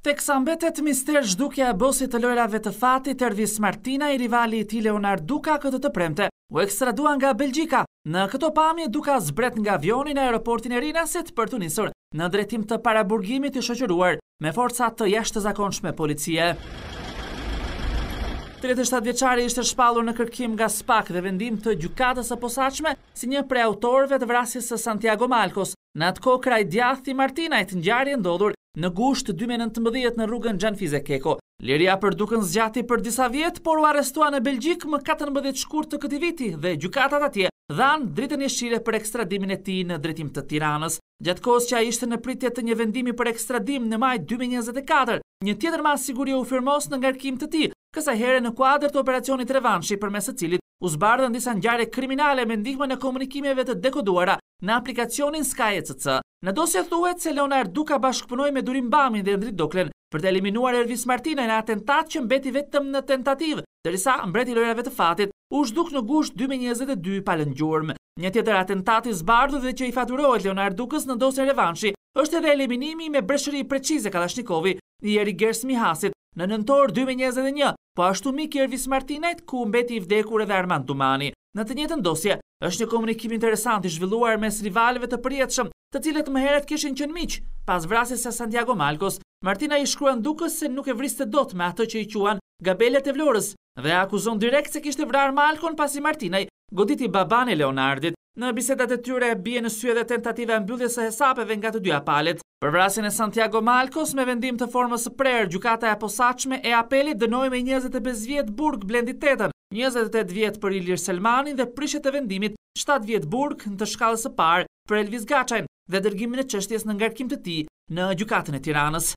Teksa mbetet mister zhdukja e bosit të lojrave të fatit, Ervis Martinaj, rivali i tij Leonard Duka këtë të premte u ekstradua nga Belgjika. Në këto pamje, Duka zbret nga avioni në aeroportin e Rinasit për t'u nisur në drejtim të paraburgimit i shoqëruar me forca të jashtëzakonshme policie. Tridhjetë e shtatë vjeçari ishte shpallur në kërkim nga SPAK me vendim të Gjykatës së Posaçme si një prej autorëve të vrasjes së Santiago Malkos, Në atë kohë krah i djathtë i Martinajt ngjarje e ndodhur në gusht dy mijë e nëntëmbëdhjetë në rrugën Xhanfize Keko. Liria për Dukën zgjati për disa vjet, por u arrestua në Belgjikë më katërmbëdhjetë shkurt të këtij viti dhe gjykatat atje dhanë dritën jeshile për ekstradimin e tij në drejtim të Tiranës. Gjatë kohës që ai ishte në pritje të një vendimi për ekstradim në maj dy mijë e njëzet e katër, një tjetër masë sigurie u firmos në ngarkim të tij, kësaj here në kuadër të operacionit Revanshi përmes së cilit u zbardhën disa ngjarje kriminale me ndihmën e komunikimeve të dekoduara në aplikacionin SkyECC. Në dosje thuhet se Leonard Duka bashkëpunoi me Durim Bamin dhe Endrit Doklen për të eliminuar Ervis Martinaj në atentat që mbeti vetëm në tentativë, derisa mbreti i lojërave të fatit u zhduk në gusht dy mijë e njëzet e dy pa lënë gjurmë. Një tjetër atentat i zbardhur dhe që i faturohet Leonard Dukës në dosjen Revanshi Është edhe eliminimi me breshëri precize Kallashnikovi i Erigers Mihasit në nëntor dy mijë e njëzet e një, po ashtu mik i Ervis Martinajt, ku mbeti i vdekur edhe Armand Dumani. Në të njëjtën dosje, është një komunikim interesant i zhvilluar mes rivalëve të përjetshëm, të cilët më herët kishin qenë miq. Pas vrasjes së Santiago Malkos, Martinaj i shkruan Dukës se nuk e vriste dot me ata që i quan gabelët e Vlorës dhe e akuzon direkt se kishte vrarë Malkon pasi Martinaj goditi babanë e Leonardit. Në bisedat e tyre bie në sy edhe tentativa e mbylljes së hesapeve nga të dyja palët. Për vrasjen e Santiago Malkos me vendim të formës së prerë, gjykata e posaçme e Apelit dënoi me njëzet e pesë vjet burg Blendi Tetën, njëzet e tetë vjet për Ilir Selmanin dhe prishje të vendimit shtatë vjet burg të shkallës së parë për Elvis Gaçajn dhe dërgimin e çështjes në ngarkim të tij në Gjykatën e Tiranës.